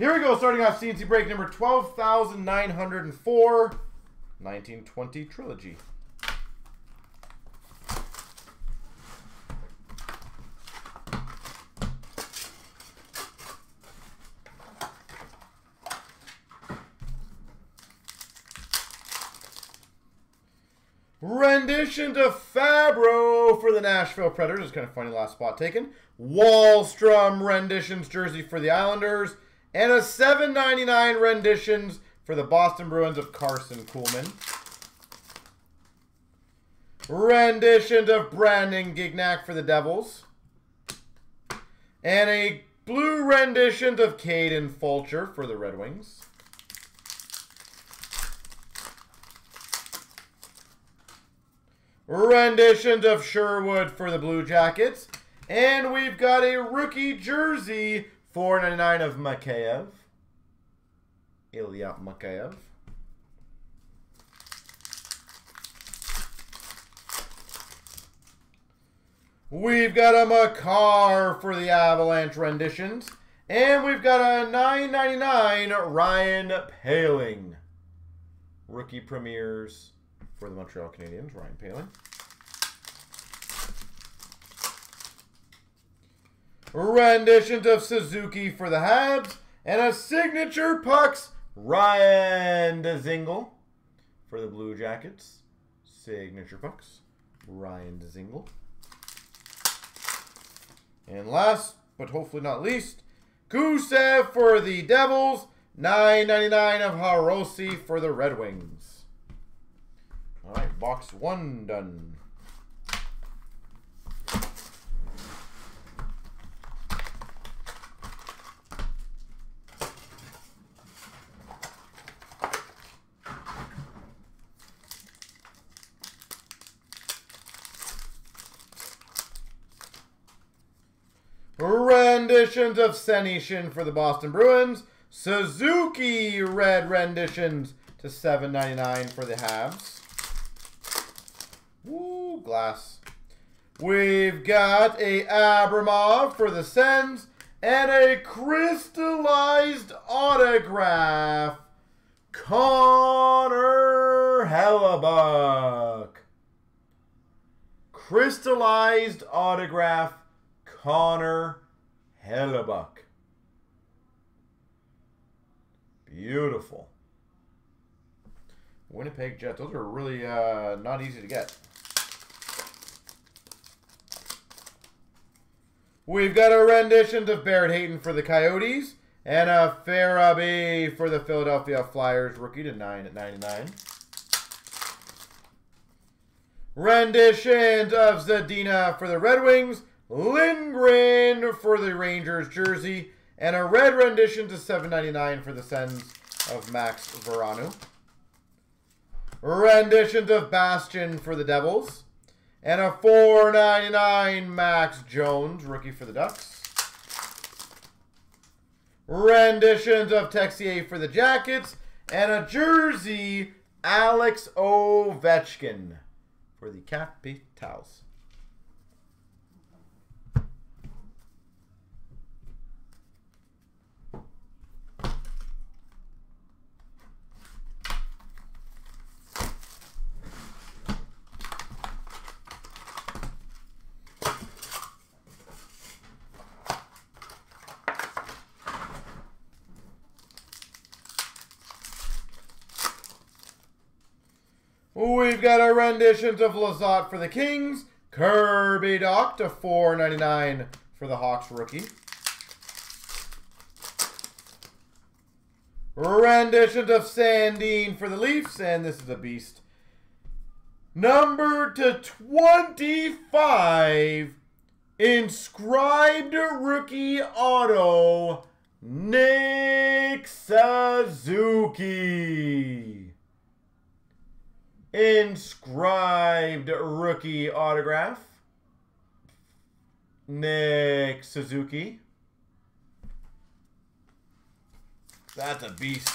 Here we go, starting off CNC break number 12,904, 1920 Trilogy. Rendition to Fabbro for the Nashville Predators. It's kind of funny, last spot taken. Wahlstrom renditions jersey for the Islanders. And a 7.99 renditions for the Boston Bruins of Carson Kuhlman. Renditions of Brandon Gignac for the Devils. And a blue rendition of Kaden Fulcher for the Red Wings. renditions of Sherwood for the Blue Jackets. And we've got a rookie jersey, 4.99 of Mikheyev. Ilya Mikheyev. We've got a Makar for the Avalanche renditions. And we've got a 9.99 Ryan Poehling. Rookie premieres for the Montreal Canadiens, Ryan Poehling. Renditions of Suzuki for the Habs. And a signature pucks, Ryan Dzingel for the Blue Jackets. Signature pucks, Ryan Dzingel. And last, but hopefully not least, Gusev for the Devils. 9.99 of Hirose for the Red Wings. All right, box one done. Renditions of Senyshyn for the Boston Bruins. Suzuki red renditions to 7.99 for the Habs. Woo, glass. We've got a Abramov for the Sens and a crystallized autograph. Connor Hellebuyck. Crystallized autograph. Connor Hellebuyck. Beautiful. Winnipeg Jets. Those are really uh, not easy to get. We've got a rendition of Barrett Hayton for the Coyotes. And a Farabee for the Philadelphia Flyers. Rookie to 9 at 99. Renditions of Zadina for the Red Wings. Lindgren for the Rangers jersey. And a red rendition to 7.99 for the Sens of Max Veronneau. Renditions of Bastian for the Devils. And a 4.99 Max Jones, rookie for the Ducks. Renditions of Texier for the Jackets. And a jersey, Alex Ovechkin for the Capitals. We've got our renditions of Lizotte for the Kings. Kirby Dach to 4.99 for the Hawks rookie. Renditions of Sandin for the Leafs, and this is a beast. Number to 25, inscribed rookie auto, Nick Suzuki. Inscribed rookie autograph. Nick Suzuki. That's a beast.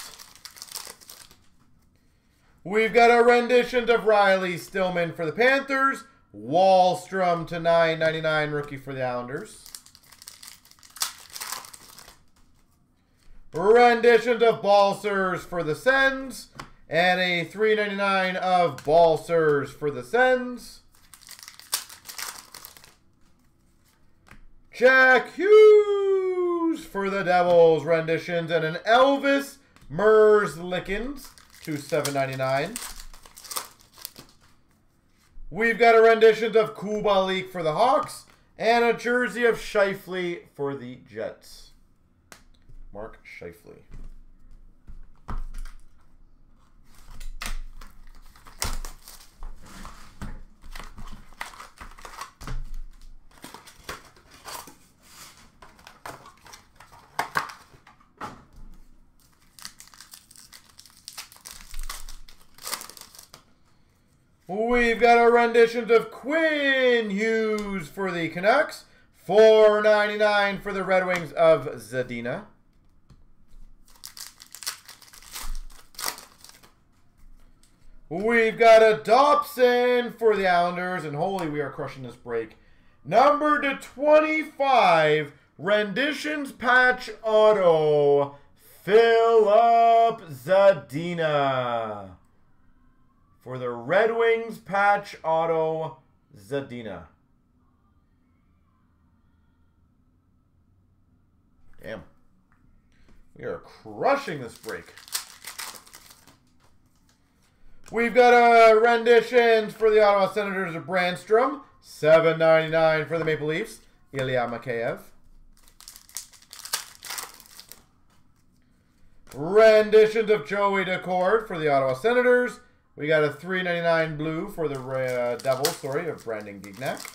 We've got a rendition of Riley Stillman for the Panthers. Wahlstrom to 9.99 rookie for the Islanders. renditions of Balcers for the Sens, and a 3.99 of Balcers for the Sens. Jack Hughes for the Devils renditions, and an Elvis Merzlikins to 7.99. We've got a rendition of Kubalik for the Hawks, and a jersey of Scheifele for the Jets. Mark Scheifele. We've got a renditions of Quinn Hughes for the Canucks. Four ninety nine for the Red Wings of Zadina. We've got a Dobson for the Islanders, and holy, we are crushing this break. Number to 25, renditions patch auto, Filip Zadina. For the Red Wings patch auto, Zadina. Damn. We are crushing this break. We've got a renditions for the Ottawa Senators of Brannstrom. Seven ninety nine for the Maple Leafs. Ilya Mikheyev. Renditions of Joey Daccord for the Ottawa Senators. We got a three ninety nine blue for the uh, Devils, sorry, of Brandon Gignac.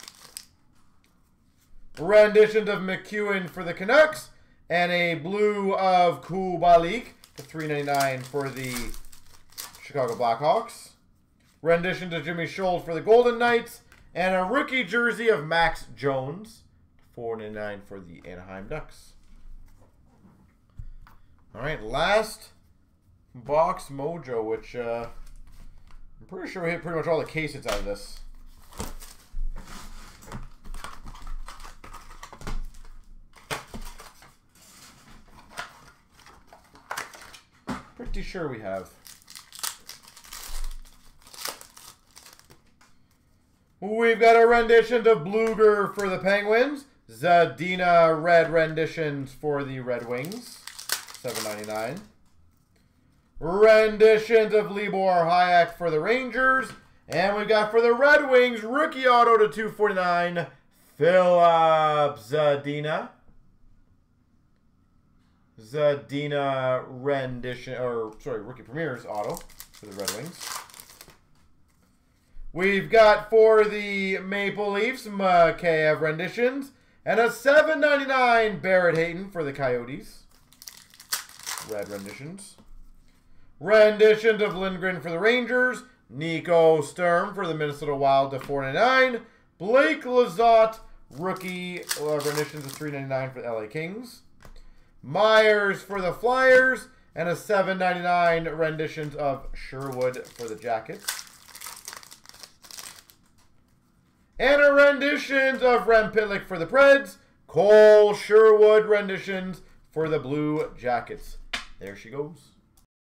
Renditions of MacEwen for the Canucks. And a blue of Kubalik, the three ninety nine for the Chicago Blackhawks. Rendition to Jimmy Schuldt for the Golden Knights. And a rookie jersey of Max Jones. 499 for the Anaheim Ducks. All right, last box mojo, which uh, I'm pretty sure we hit pretty much all the cases out of this. Pretty sure we have. We've got a rendition of Blueger for the Penguins. Zadina red renditions for the Red Wings. Seven ninety nine. Renditions of Libor Hajek for the Rangers. And we've got for the Red Wings, rookie auto to 249, Filip uh, Zadina. Zadina rendition, or sorry, rookie premieres auto for the Red Wings. We've got for the Maple Leafs, Mikheyev renditions. And a 7.99 Barrett Hayton for the Coyotes. Red renditions. Renditions of Lindgren for the Rangers. Nico Sturm for the Minnesota Wild to 499. Blake Lizotte, rookie uh, renditions of 399 for the LA Kings. Myers for the Flyers. And a 799 renditions of Sherwood for the Jackets. And a renditions of Rem Pitlick for the Preds. Kole Sherwood renditions for the Blue Jackets. There she goes.